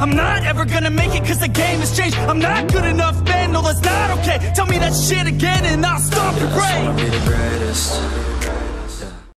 I'm not ever gonna make it cause the game has changed. I'm not good enough man, no that's not okay. Tell me that shit again and I'll stop I pray